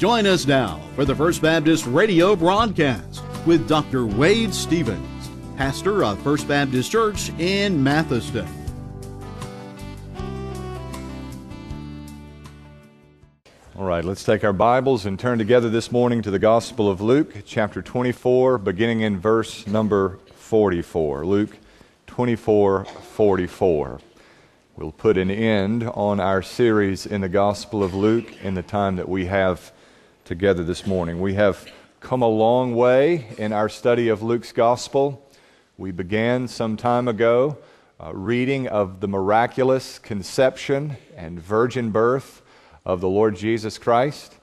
Join us now for the First Baptist radio broadcast with Dr. Wade Stevens, pastor of First Baptist Church in Mathiston. All right, let's take our Bibles and turn together this morning to the Gospel of Luke, chapter 24, beginning in verse number 44. Luke 24 44. We'll put an end on our series in the Gospel of Luke in the time that we have together this morning. We have come a long way in our study of Luke's Gospel. We began some time ago uh, reading of the miraculous conception and virgin birth of the Lord Jesus Christ,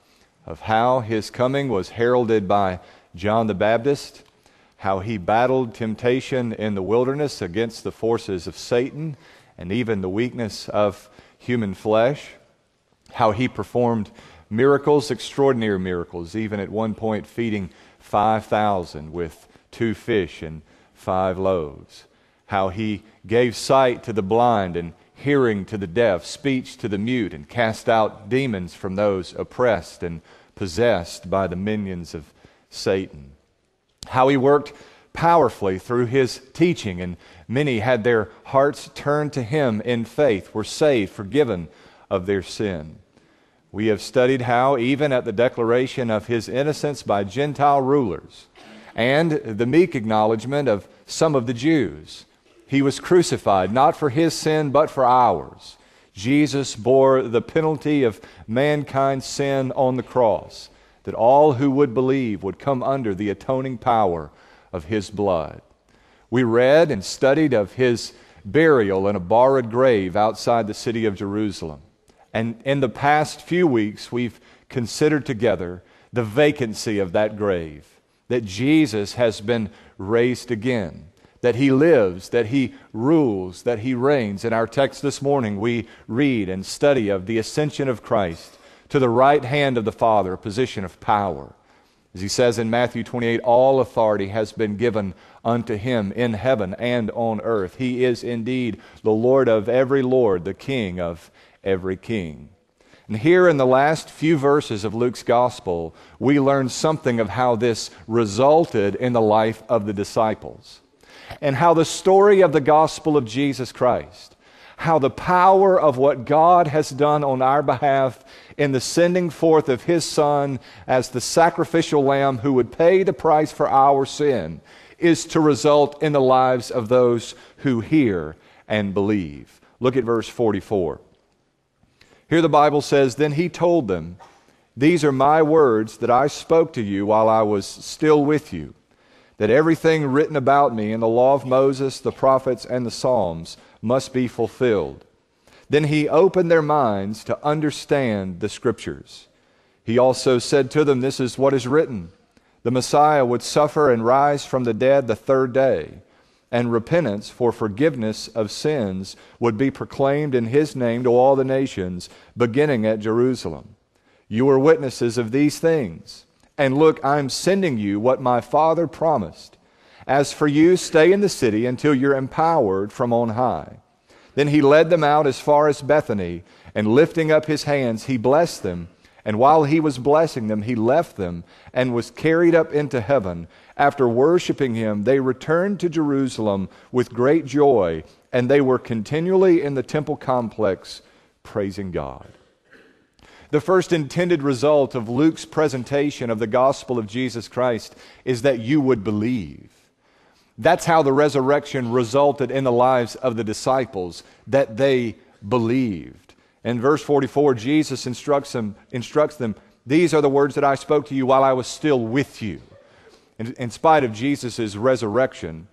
of how his coming was heralded by John the Baptist, how he battled temptation in the wilderness against the forces of Satan and even the weakness of human flesh, how he performed miracles, extraordinary miracles, even at one point feeding 5,000 with two fish and five loaves. How he gave sight to the blind and hearing to the deaf, speech to the mute, and cast out demons from those oppressed and possessed by the minions of Satan. How he worked powerfully through his teaching, and many had their hearts turned to him in faith, were saved, forgiven of their sin. We have studied how, even at the declaration of his innocence by Gentile rulers and the meek acknowledgement of some of the Jews, he was crucified not for his sin, but for ours. Jesus bore the penalty of mankind's sin on the cross, that all who would believe would come under the atoning power of his blood. We read and studied of his burial in a borrowed grave outside the city of Jerusalem. And in the past few weeks, we've considered together the vacancy of that grave, that Jesus has been raised again, that he lives, that he rules, that he reigns. In our text this morning, we read and study of the ascension of Christ to the right hand of the Father, a position of power. As he says in Matthew 28, all authority has been given unto him in heaven and on earth. He is indeed the Lord of every Lord, the King of every king. And here in the last few verses of Luke's gospel, we learn something of how this resulted in the life of the disciples and how the story of the gospel of Jesus Christ, how the power of what God has done on our behalf in the sending forth of his son as the sacrificial lamb who would pay the price for our sin is to result in the lives of those who hear and believe. Look at verse 44. Here the Bible says, Then he told them, These are my words that I spoke to you while I was still with you, that everything written about me in the law of Moses, the prophets, and the Psalms must be fulfilled. Then he opened their minds to understand the Scriptures. He also said to them, This is what is written the Messiah would suffer and rise from the dead the third day and repentance for forgiveness of sins would be proclaimed in his name to all the nations, beginning at Jerusalem. You are witnesses of these things. And look, I'm sending you what my Father promised. As for you, stay in the city until you're empowered from on high. Then he led them out as far as Bethany, and lifting up his hands, he blessed them. And while he was blessing them, he left them and was carried up into heaven. After worshiping him, they returned to Jerusalem with great joy, and they were continually in the temple complex praising God. The first intended result of Luke's presentation of the gospel of Jesus Christ is that you would believe. That's how the resurrection resulted in the lives of the disciples, that they believed. In verse 44, Jesus instructs them, instructs them These are the words that I spoke to you while I was still with you. In, in spite of Jesus' resurrection,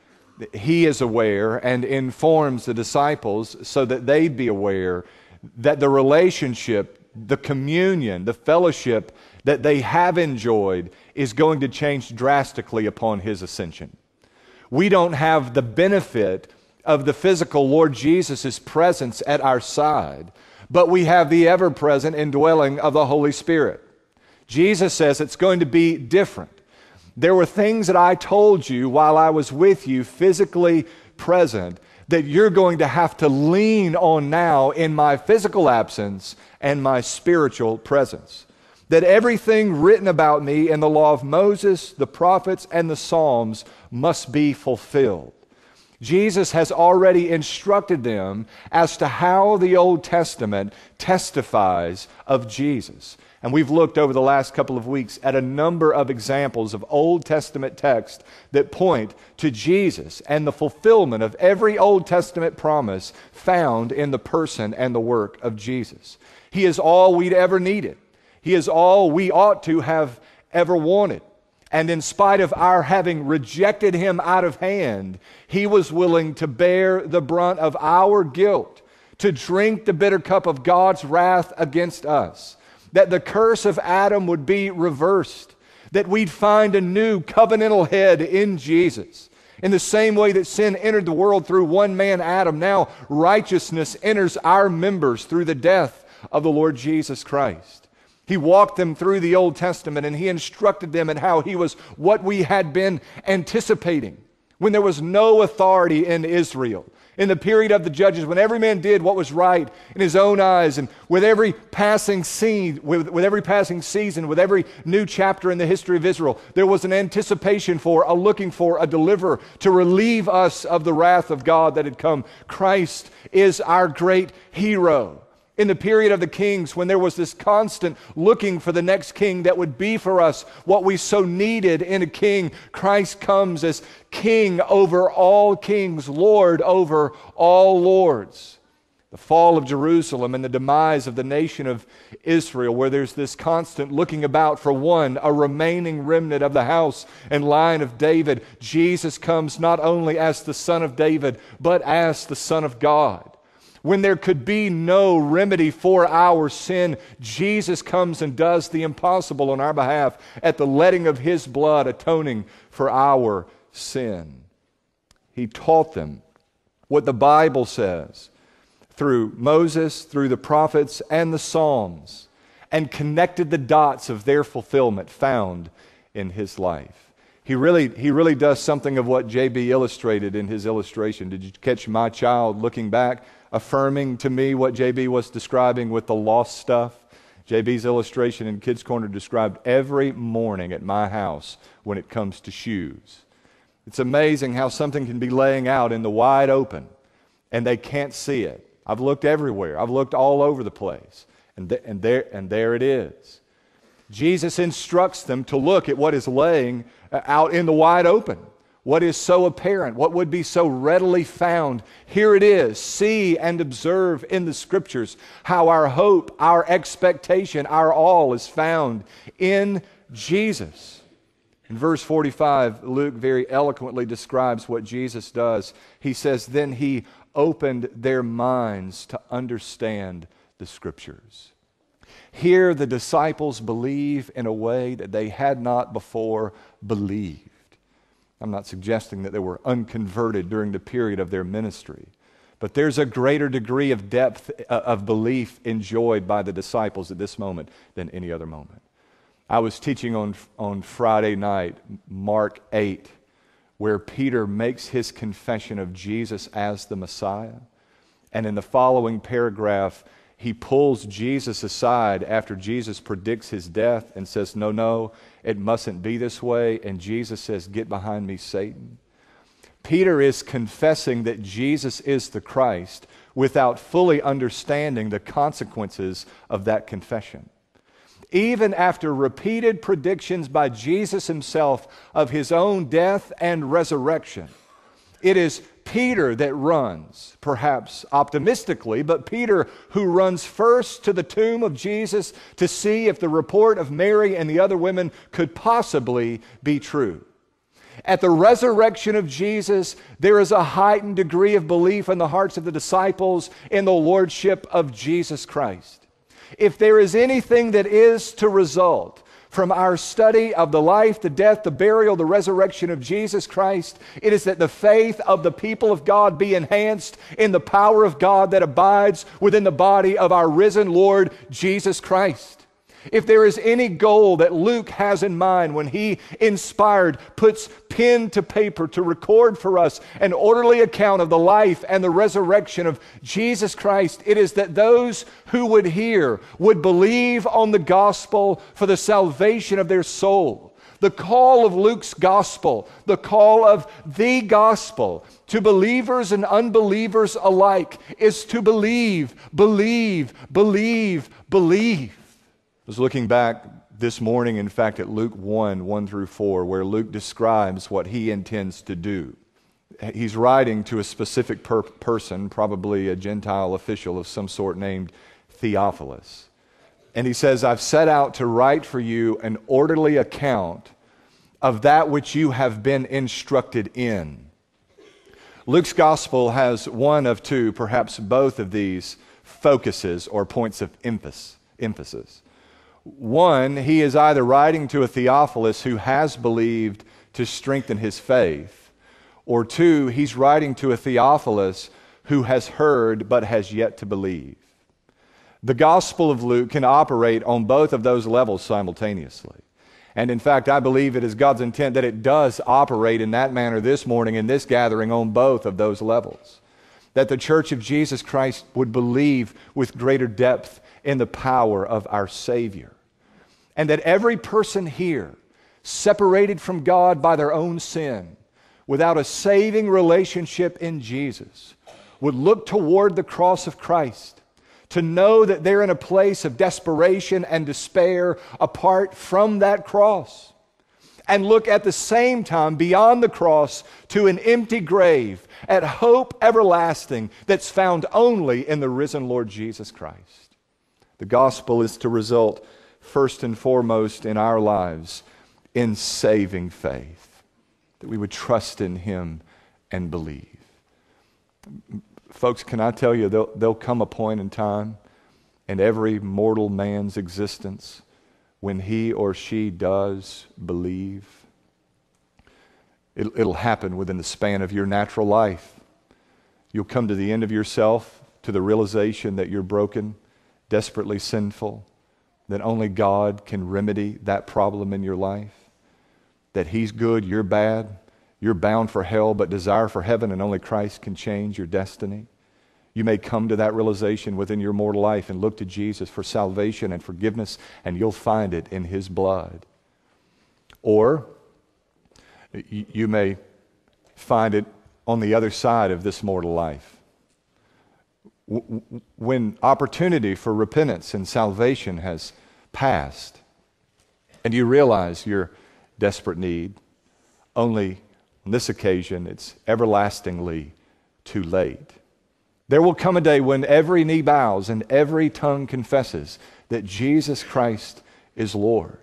he is aware and informs the disciples so that they'd be aware that the relationship, the communion, the fellowship that they have enjoyed is going to change drastically upon his ascension. We don't have the benefit of the physical Lord Jesus' presence at our side but we have the ever present indwelling of the Holy Spirit. Jesus says it's going to be different. There were things that I told you while I was with you, physically present, that you're going to have to lean on now in my physical absence and my spiritual presence. that everything written about me in the law of Moses, the prophets, and the Psalms must be fulfilled. Jesus has already instructed them as to how the Old Testament testifies of Jesus. And we've looked over the last couple of weeks at a number of examples of Old Testament texts that point to Jesus and the fulfillment of every Old Testament promise found in the person and the work of Jesus. He is all we'd ever needed, He is all we ought to have ever wanted. And in spite of our having rejected Him out of hand, He was willing to bear the brunt of our guilt, to drink the bitter cup of God's wrath against us that the curse of Adam would be reversed, that we'd find a new covenantal head in Jesus. In the same way that sin entered the world through one man, Adam, now righteousness enters our members through the death of the Lord Jesus Christ. He walked them through the Old Testament and he instructed them in how he was what we had been anticipating when there was no authority in Israel. In the period of the judges when every man did what was right in his own eyes and with every passing scene with, with every passing season with every new chapter in the history of israel there was an anticipation for a looking for a deliverer to relieve us of the wrath of god that had come. Christ is our great hero in the period of the kings when there was this constant looking for the next king that would be for us what we so needed in a king, Christ comes as king over all kings, Lord over all lords. The fall of Jerusalem and the demise of the nation of Israel, where there's this constant looking about for one, a remaining remnant of the house and line of David. Jesus comes not only as the Son of David, but as the Son of God when there could be no remedy for our sin, Jesus comes and does the impossible on our behalf at the letting of his blood, atoning for our sin. He taught them what the Bible says through Moses, through the prophets, and the Psalms, and connected the dots of their fulfillment found in his life. He really, he really does something of what JB illustrated in his illustration. Did you catch my child looking back? Affirming to me what JB was describing with the lost stuff. JB's illustration in Kids Corner described every morning at my house when it comes to shoes. It's amazing how something can be laying out in the wide open and they can't see it. I've looked everywhere, I've looked all over the place, and, th- and, there, and there it is. Jesus instructs them to look at what is laying uh, out in the wide open what is so apparent, what would be so readily found. Here it is. See and observe in the scriptures how our hope, our expectation, our all is found in Jesus. In verse 45, Luke very eloquently describes what Jesus does. He says, Then he opened their minds to understand the scriptures. Here, the disciples believe in a way that they had not before believed. I'm not suggesting that they were unconverted during the period of their ministry. But there's a greater degree of depth uh, of belief enjoyed by the disciples at this moment than any other moment. I was teaching on, on Friday night, Mark 8, where Peter makes his confession of Jesus as the Messiah. And in the following paragraph, he pulls Jesus aside after Jesus predicts his death and says, No, no, it mustn't be this way. And Jesus says, Get behind me, Satan. Peter is confessing that Jesus is the Christ without fully understanding the consequences of that confession. Even after repeated predictions by Jesus himself of his own death and resurrection, it is Peter that runs, perhaps optimistically, but Peter who runs first to the tomb of Jesus to see if the report of Mary and the other women could possibly be true. At the resurrection of Jesus, there is a heightened degree of belief in the hearts of the disciples in the lordship of Jesus Christ. If there is anything that is to result from our study of the life, the death, the burial, the resurrection of Jesus Christ. It is that the faith of the people of God be enhanced in the power of God that abides within the body of our risen Lord Jesus Christ. If there is any goal that Luke has in mind when he inspired, puts pen to paper to record for us an orderly account of the life and the resurrection of Jesus Christ, it is that those who would hear would believe on the gospel for the salvation of their soul. The call of Luke's gospel, the call of the gospel to believers and unbelievers alike is to believe, believe, believe, believe. I was looking back this morning, in fact, at Luke 1 1 through 4, where Luke describes what he intends to do. He's writing to a specific per- person, probably a Gentile official of some sort named Theophilus. And he says, I've set out to write for you an orderly account of that which you have been instructed in. Luke's gospel has one of two, perhaps both of these focuses or points of emphasis. One, he is either writing to a Theophilus who has believed to strengthen his faith, or two, he's writing to a Theophilus who has heard but has yet to believe. The Gospel of Luke can operate on both of those levels simultaneously. And in fact, I believe it is God's intent that it does operate in that manner this morning in this gathering on both of those levels. That the church of Jesus Christ would believe with greater depth in the power of our Savior and that every person here, separated from God by their own sin, without a saving relationship in Jesus, would look toward the cross of Christ to know that they're in a place of desperation and despair apart from that cross. And look at the same time beyond the cross to an empty grave, at hope everlasting that's found only in the risen Lord Jesus Christ. The gospel is to result first and foremost in our lives in saving faith, that we would trust in Him and believe. Folks, can I tell you, there'll, there'll come a point in time in every mortal man's existence when he or she does believe. It, it'll happen within the span of your natural life. You'll come to the end of yourself, to the realization that you're broken, desperately sinful that only God can remedy that problem in your life. That He's good, you're bad, you're bound for hell, but desire for heaven, and only Christ can change your destiny. You may come to that realization within your mortal life and look to Jesus for salvation and forgiveness, and you'll find it in His blood. Or you may find it on the other side of this mortal life when opportunity for repentance and salvation has passed, and you realize your desperate need, only on this occasion it's everlastingly too late. There will come a day when every knee bows and every tongue confesses that Jesus Christ is Lord.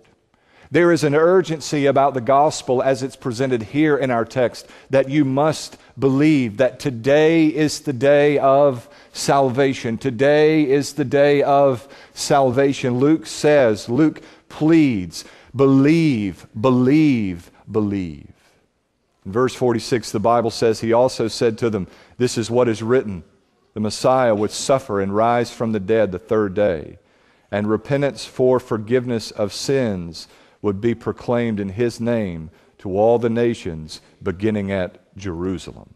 There is an urgency about the gospel as it's presented here in our text that you must believe that today is the day of salvation. Today is the day of salvation. Luke says, Luke pleads, believe, believe, believe. In verse 46, the Bible says, He also said to them, This is what is written the Messiah would suffer and rise from the dead the third day, and repentance for forgiveness of sins would be proclaimed in his name to all the nations, beginning at Jerusalem.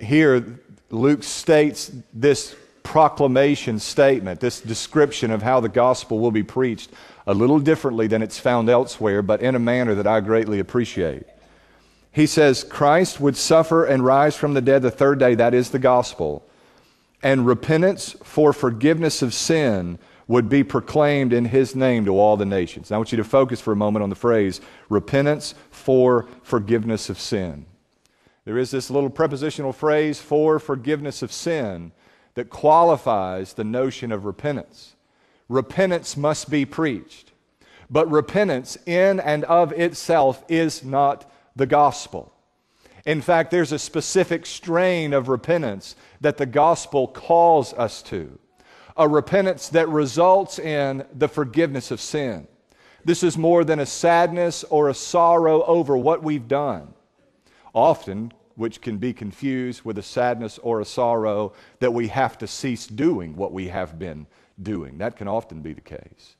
Here, Luke states this proclamation statement, this description of how the gospel will be preached, a little differently than it's found elsewhere, but in a manner that I greatly appreciate. He says, Christ would suffer and rise from the dead the third day, that is the gospel, and repentance for forgiveness of sin would be proclaimed in his name to all the nations. Now, I want you to focus for a moment on the phrase repentance for forgiveness of sin. There is this little prepositional phrase for forgiveness of sin that qualifies the notion of repentance. Repentance must be preached, but repentance in and of itself is not the gospel. In fact, there's a specific strain of repentance that the gospel calls us to a repentance that results in the forgiveness of sin. This is more than a sadness or a sorrow over what we've done, often, which can be confused with a sadness or a sorrow that we have to cease doing what we have been doing. That can often be the case.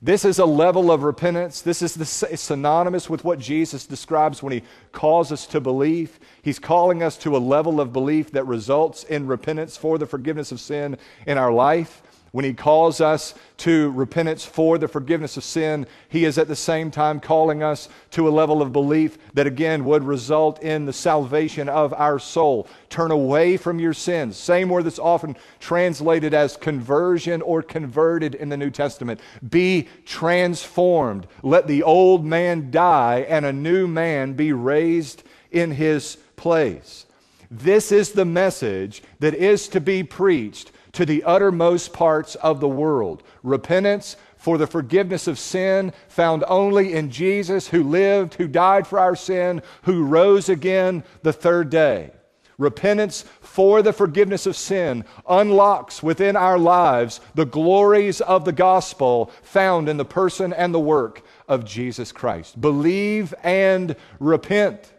This is a level of repentance. This is the, synonymous with what Jesus describes when he calls us to believe. He's calling us to a level of belief that results in repentance for the forgiveness of sin in our life. When he calls us to repentance for the forgiveness of sin, he is at the same time calling us to a level of belief that again would result in the salvation of our soul. Turn away from your sins. Same word that's often translated as conversion or converted in the New Testament. Be transformed. Let the old man die and a new man be raised in his place. This is the message that is to be preached to the uttermost parts of the world. Repentance for the forgiveness of sin found only in Jesus, who lived, who died for our sin, who rose again the third day. Repentance for the forgiveness of sin unlocks within our lives the glories of the gospel found in the person and the work of Jesus Christ. Believe and repent.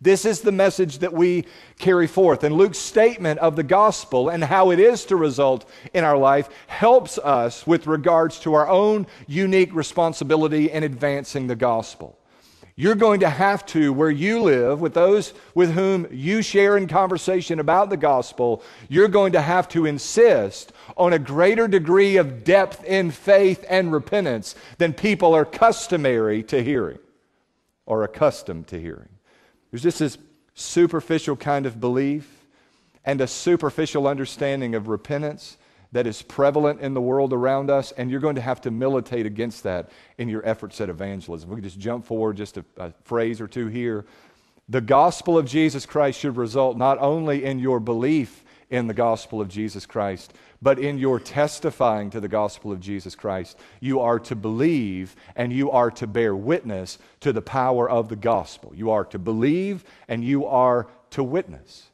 This is the message that we carry forth. And Luke's statement of the gospel and how it is to result in our life helps us with regards to our own unique responsibility in advancing the gospel. You're going to have to, where you live, with those with whom you share in conversation about the gospel, you're going to have to insist on a greater degree of depth in faith and repentance than people are customary to hearing or accustomed to hearing. There's just this superficial kind of belief and a superficial understanding of repentance that is prevalent in the world around us, and you're going to have to militate against that in your efforts at evangelism. We can just jump forward just a, a phrase or two here. The gospel of Jesus Christ should result not only in your belief in the gospel of Jesus Christ, but in your testifying to the gospel of Jesus Christ, you are to believe and you are to bear witness to the power of the gospel. You are to believe and you are to witness.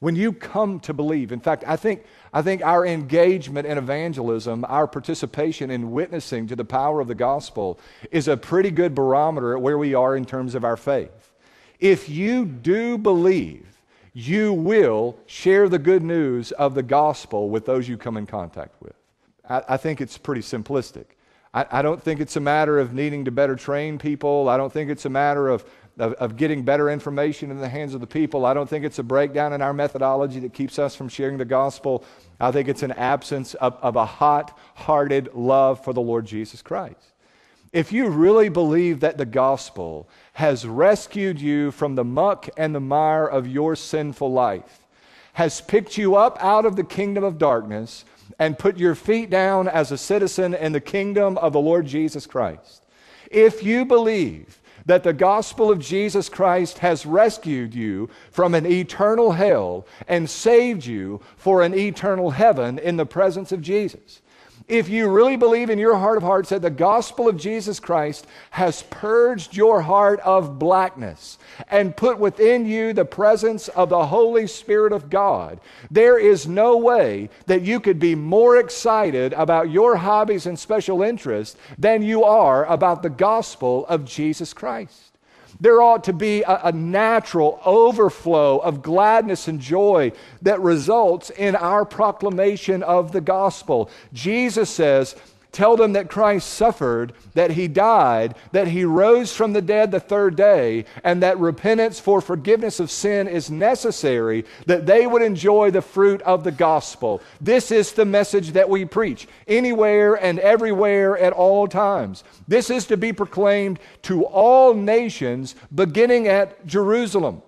When you come to believe, in fact, I think, I think our engagement in evangelism, our participation in witnessing to the power of the gospel, is a pretty good barometer at where we are in terms of our faith. If you do believe, you will share the good news of the gospel with those you come in contact with. I, I think it's pretty simplistic. I, I, don't think it's a matter of needing to better train people. I don't think it's a matter of, of, of getting better information in the hands of the people. I don't think it's a breakdown in our methodology that keeps us from sharing the gospel. I think it's an absence of, of a hot hearted love for the Lord Jesus Christ. If you really believe that the gospel has rescued you from the muck and the mire of your sinful life, has picked you up out of the kingdom of darkness, and put your feet down as a citizen in the kingdom of the Lord Jesus Christ, if you believe that the gospel of Jesus Christ has rescued you from an eternal hell and saved you for an eternal heaven in the presence of Jesus, if you really believe in your heart of hearts that the gospel of Jesus Christ has purged your heart of blackness and put within you the presence of the Holy Spirit of God, there is no way that you could be more excited about your hobbies and special interests than you are about the gospel of Jesus Christ. There ought to be a, a, natural overflow of gladness and joy that results in our proclamation of the gospel. Jesus says, Tell them that Christ suffered, that he died, that he rose from the dead the third day, and that repentance for forgiveness of sin is necessary, that they would enjoy the fruit of the gospel. This is the message that we preach anywhere and everywhere at all times. This is to be proclaimed to all nations, beginning at Jerusalem.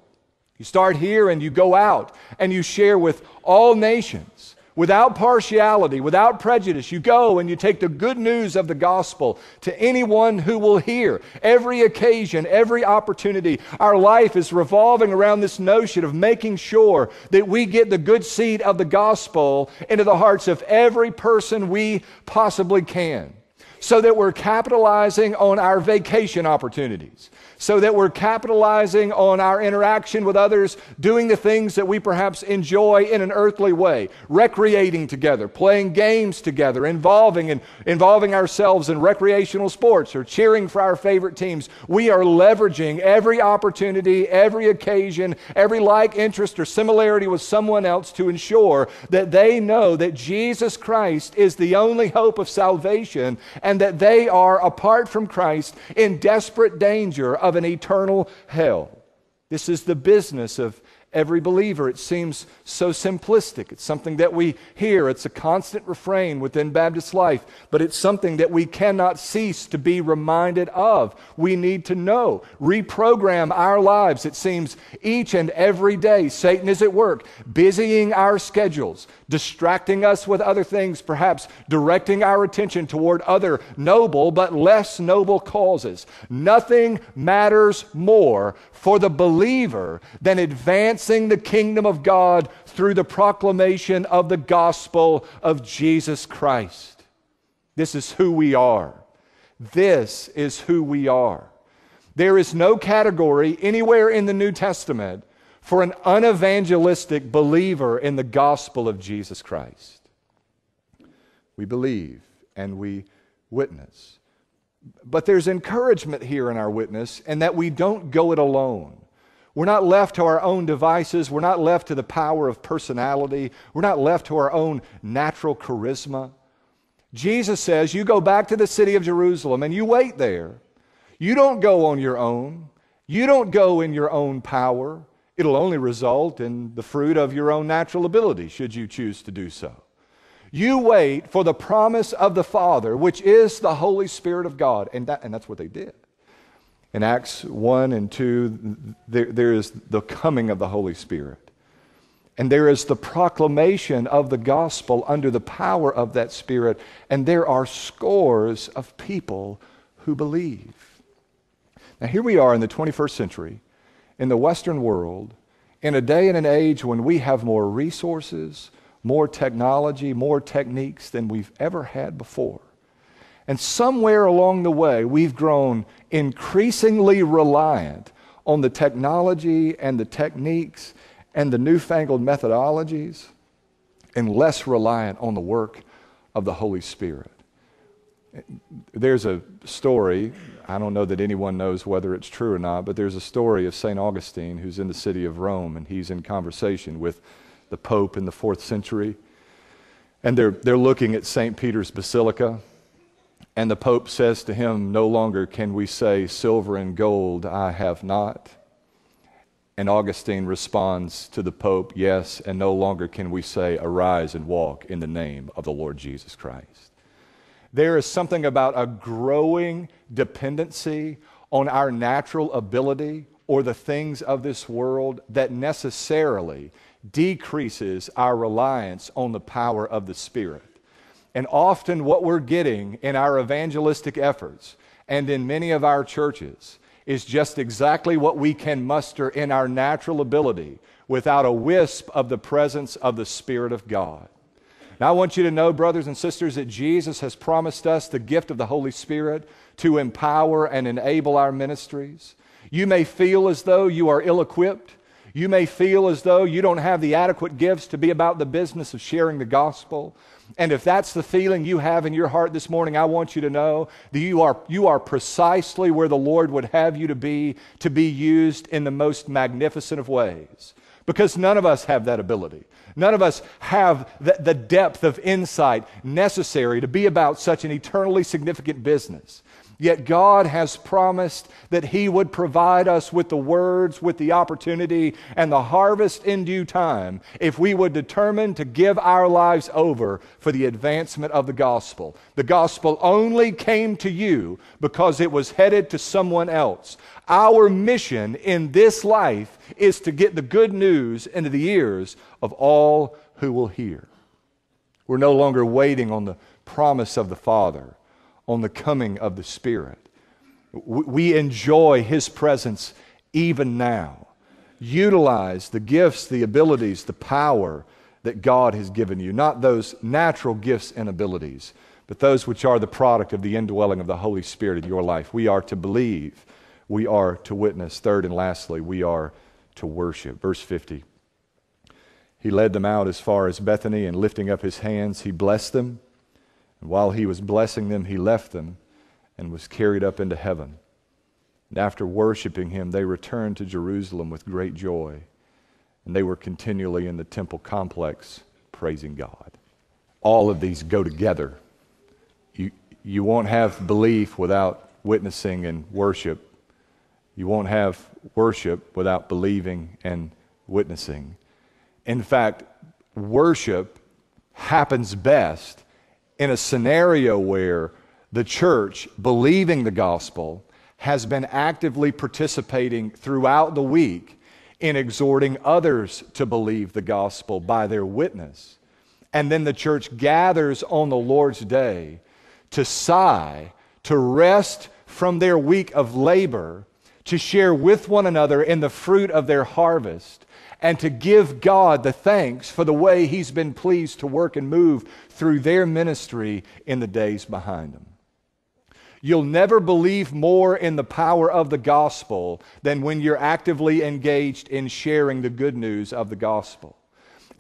You start here and you go out and you share with all nations without partiality, without prejudice. You go and you take the good news of the gospel to anyone who will hear. Every occasion, every opportunity, our life is revolving around this notion of making sure that we get the good seed of the gospel into the hearts of every person we possibly can so that we're capitalizing on our vacation opportunities, so that we're capitalizing on our interaction with others, doing the things that we perhaps enjoy in an earthly way, recreating together, playing games together, involving and involving ourselves in recreational sports or cheering for our favorite teams. We are leveraging every opportunity, every occasion, every like, interest, or similarity with someone else to ensure that they know that Jesus Christ is the only hope of salvation and that they are, apart from Christ, in desperate danger of an eternal hell. This is the business of every believer. It seems so simplistic. It's something that we hear, it's a constant refrain within Baptist life, but it's something that we cannot cease to be reminded of. We need to know, reprogram our lives. It seems each and every day Satan is at work, busying our schedules, distracting us with other things, perhaps directing our attention toward other noble but less noble causes. Nothing matters more for the believer than advancing the kingdom of God through the proclamation of the gospel of Jesus Christ. This is who we are. This is who we are. There is no category anywhere in the New Testament for an unevangelistic believer in the gospel of Jesus Christ. We believe and we witness. But there's encouragement here in our witness, and that we don't go it alone. We're not left to our own devices. We're not left to the power of personality. We're not left to our own natural charisma. Jesus says, You go back to the city of Jerusalem and you wait there. You don't go on your own. You don't go in your own power. It'll only result in the fruit of your own natural ability, should you choose to do so. You wait for the promise of the Father, which is the Holy Spirit of God. And, that, and that's what they did. In Acts 1 and 2, there, there is the coming of the Holy Spirit. And there is the proclamation of the gospel under the power of that Spirit. And there are scores of people who believe. Now, here we are in the 21st century, in the Western world, in a day and an age when we have more resources, more technology, more techniques than we've ever had before. And somewhere along the way, we've grown increasingly reliant on the technology and the techniques and the newfangled methodologies and less reliant on the work of the Holy Spirit. There's a story, I don't know that anyone knows whether it's true or not, but there's a story of St. Augustine who's in the city of Rome and he's in conversation with the Pope in the fourth century. And they're, they're looking at St. Peter's Basilica. And the Pope says to him, No longer can we say, Silver and gold I have not. And Augustine responds to the Pope, Yes, and no longer can we say, Arise and walk in the name of the Lord Jesus Christ. There is something about a growing dependency on our natural ability or the things of this world that necessarily decreases our reliance on the power of the Spirit. And often, what we're getting in our evangelistic efforts and in many of our churches is just exactly what we can muster in our natural ability without a wisp of the presence of the Spirit of God. Now, I want you to know, brothers and sisters, that Jesus has promised us the gift of the Holy Spirit to empower and enable our ministries. You may feel as though you are ill equipped. You may feel as though you don't have the adequate gifts to be about the business of sharing the gospel. And if that's the feeling you have in your heart this morning, I want you to know that you are, you are precisely where the Lord would have you to be, to be used in the most magnificent of ways. Because none of us have that ability. None of us have the, the depth of insight necessary to be about such an eternally significant business. Yet God has promised that He would provide us with the words, with the opportunity, and the harvest in due time if we would determine to give our lives over for the advancement of the gospel. The gospel only came to you because it was headed to someone else. Our mission in this life is to get the good news into the ears of all who will hear. We're no longer waiting on the promise of the Father on the coming of the Spirit. We enjoy His presence even now. Utilize the gifts, the abilities, the power that God has given you, not those natural gifts and abilities, but those which are the product of the indwelling of the Holy Spirit in your life. We are to believe, we are to witness. Third and lastly, we are to worship. Verse 50. He led them out as far as Bethany, and lifting up his hands, he blessed them. And while he was blessing them, he left them and was carried up into heaven. And after worshiping him, they returned to Jerusalem with great joy. And they were continually in the temple complex praising God. All of these go together. You, you won't have belief without witnessing and worship. You won't have worship without believing and witnessing. In fact, worship happens best in a scenario where the church, believing the gospel, has been actively participating throughout the week in exhorting others to believe the gospel by their witness. And then the church gathers on the Lord's day to sigh, to rest from their week of labor, to share with one another in the fruit of their harvest, and to give God the thanks for the way He's been pleased to work and move through their ministry in the days behind them. You'll never believe more in the power of the gospel than when you're actively engaged in sharing the good news of the gospel.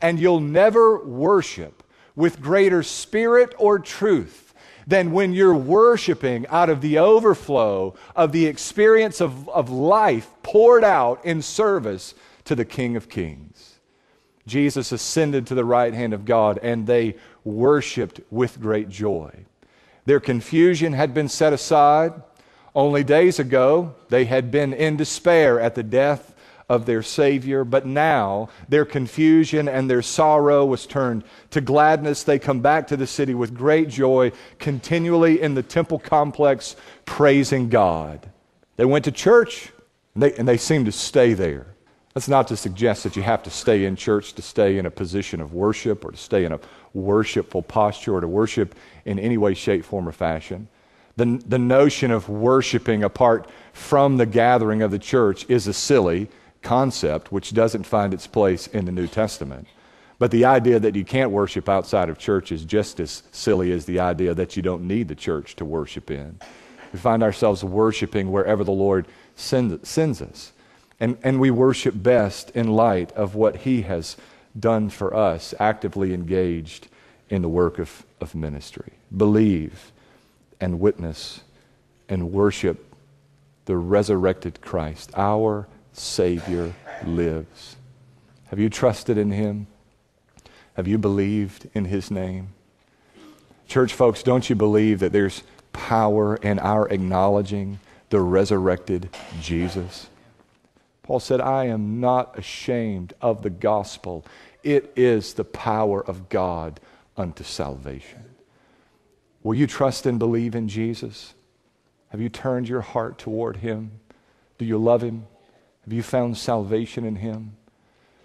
And you'll never worship with greater spirit or truth than when you're worshiping out of the overflow of the experience of, of life poured out in service to the King of Kings. Jesus ascended to the right hand of God, and they worshiped with great joy. Their confusion had been set aside. Only days ago, they had been in despair at the death of their Savior, but now their confusion and their sorrow was turned to gladness. They come back to the city with great joy, continually in the temple complex, praising God. They went to church, and they, and they seemed to stay there. That's not to suggest that you have to stay in church to stay in a position of worship or to stay in a worshipful posture or to worship in any way, shape, form, or fashion. The, the notion of worshiping apart from the gathering of the church is a silly concept which doesn't find its place in the New Testament. But the idea that you can't worship outside of church is just as silly as the idea that you don't need the church to worship in. We find ourselves worshiping wherever the Lord send, sends us. And, and we worship best in light of what He has done for us, actively engaged in the work of, of ministry. Believe and witness and worship the resurrected Christ. Our Savior lives. Have you trusted in Him? Have you believed in His name? Church folks, don't you believe that there's power in our acknowledging the resurrected Jesus? Paul said, I am not ashamed of the gospel. It is the power of God unto salvation. Will you trust and believe in Jesus? Have you turned your heart toward Him? Do you love Him? Have you found salvation in Him?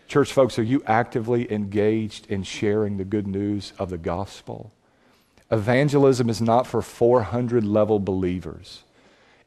Church folks, are you actively engaged in sharing the good news of the gospel? Evangelism is not for 400 level believers.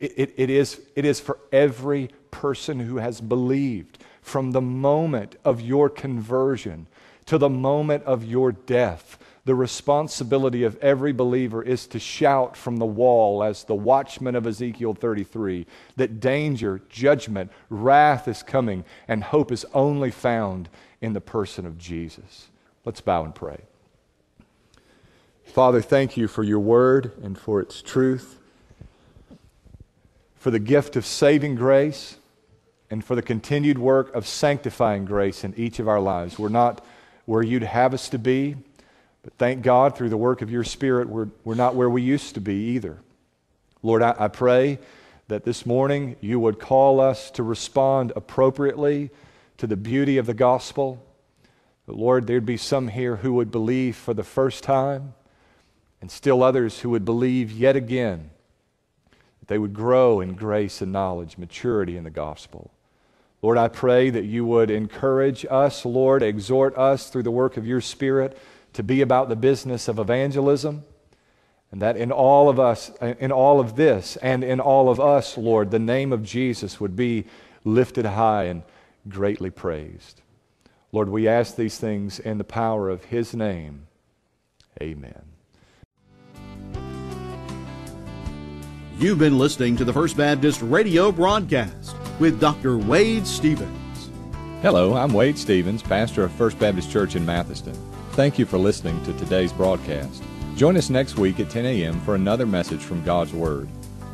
It, it, it, is, it is for every person who has believed from the moment of your conversion to the moment of your death. The responsibility of every believer is to shout from the wall, as the watchman of Ezekiel 33, that danger, judgment, wrath is coming, and hope is only found in the person of Jesus. Let's bow and pray. Father, thank you for your word and for its truth for the gift of saving grace and for the continued work of sanctifying grace in each of our lives. We're not where you'd have us to be, but thank God through the work of your Spirit, we're, we're not where we used to be either. Lord, I, I pray that this morning you would call us to respond appropriately to the beauty of the gospel. But Lord, there'd be some here who would believe for the first time, and still others who would believe yet again they would grow in grace and knowledge, maturity in the gospel. Lord, I pray that you would encourage us, Lord, exhort us through the work of your Spirit to be about the business of evangelism. And that in all of us, in all of this, and in all of us, Lord, the name of Jesus would be lifted high and greatly praised. Lord, we ask these things in the power of his name. Amen. You've been listening to the First Baptist radio broadcast with Dr. Wade Stevens. Hello, I'm Wade Stevens, pastor of First Baptist Church in Mathiston. Thank you for listening to today's broadcast. Join us next week at 10 a.m. for another message from God's Word.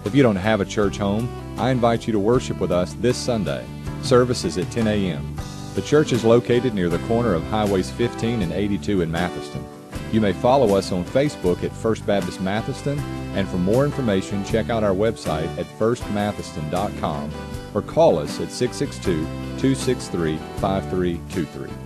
If you don't have a church home, I invite you to worship with us this Sunday. Service is at 10 a.m. The church is located near the corner of Highways 15 and 82 in Mathiston. You may follow us on Facebook at First Baptist Mathiston, and for more information, check out our website at firstmathiston.com or call us at 662 263 5323.